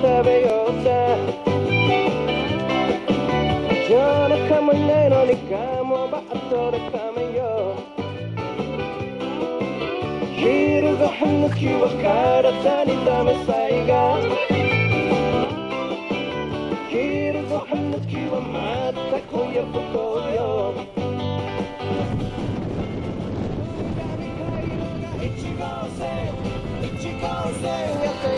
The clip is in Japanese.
食べようぜ夜中もいないのにガムバットで噛めよう昼ご飯の日は体にダメさいが昼ご飯の日はまた今夜不幸よ1号線1号線やった